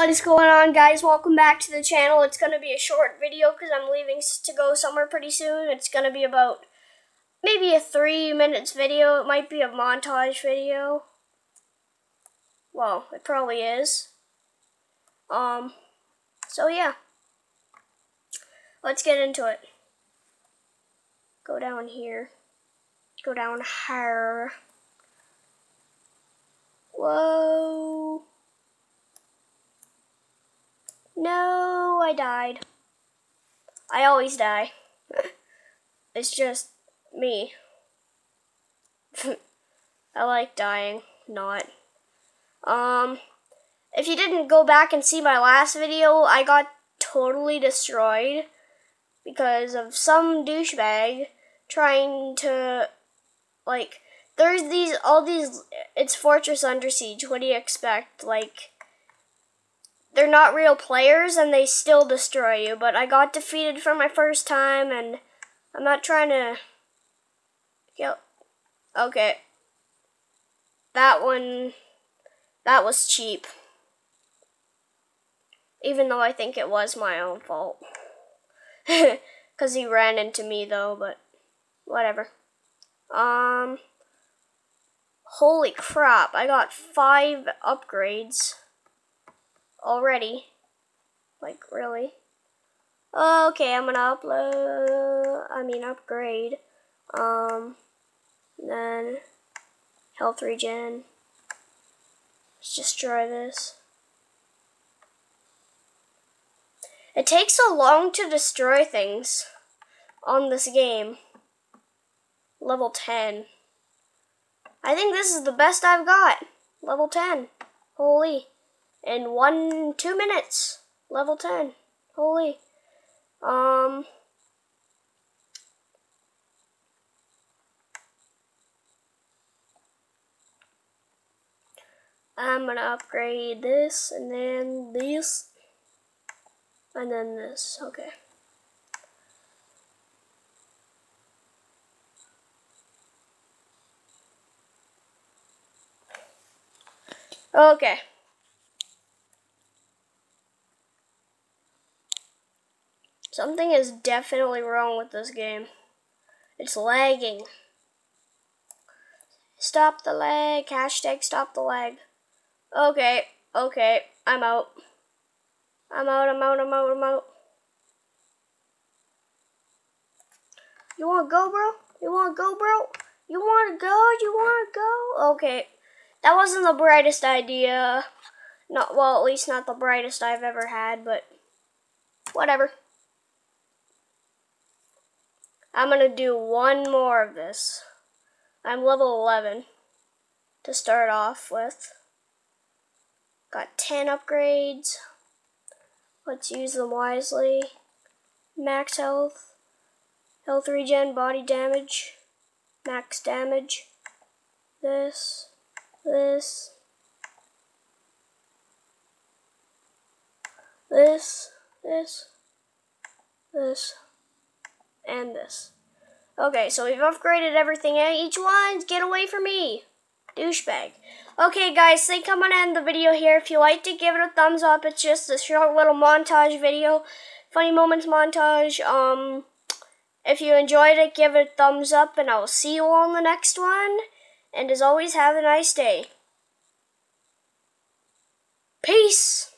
What is going on guys? Welcome back to the channel. It's going to be a short video because I'm leaving to go somewhere pretty soon. It's going to be about maybe a three minutes video. It might be a montage video. Well, it probably is. Um, so yeah. Let's get into it. Go down here. Go down here. Whoa. I died. I always die. it's just me. I like dying, not. Um, if you didn't go back and see my last video, I got totally destroyed because of some douchebag trying to, like, there's these, all these, it's Fortress Under Siege, what do you expect? Like, they're not real players and they still destroy you. But I got defeated for my first time and I'm not trying to kill. Okay. That one, that was cheap. Even though I think it was my own fault. Because he ran into me though, but whatever. Um, holy crap, I got five upgrades already. Like, really? Okay, I'm gonna upload, I mean upgrade. Um, then health regen. Let's just try this. It takes so long to destroy things on this game. Level 10. I think this is the best I've got. Level 10. Holy in one, two minutes. Level 10. Holy. Um. I'm gonna upgrade this and then this and then this. Okay. Okay. Something is definitely wrong with this game. It's lagging. Stop the lag. Hashtag stop the lag. Okay, okay, I'm out. I'm out, I'm out, I'm out, I'm out. You wanna go, bro? You wanna go, bro? You wanna go? You wanna go? Okay. That wasn't the brightest idea. Not well, at least not the brightest I've ever had, but whatever. I'm going to do one more of this. I'm level 11 to start off with. Got 10 upgrades. Let's use them wisely. Max health, health regen, body damage, max damage. This, this, this, this, this and this. Okay, so we've upgraded everything. Each one's get away from me. Douchebag. Okay, guys, think I'm going to end the video here. If you liked it, give it a thumbs up. It's just a short little montage video. Funny moments montage. Um, if you enjoyed it, give it a thumbs up, and I will see you all in the next one. And as always, have a nice day. Peace!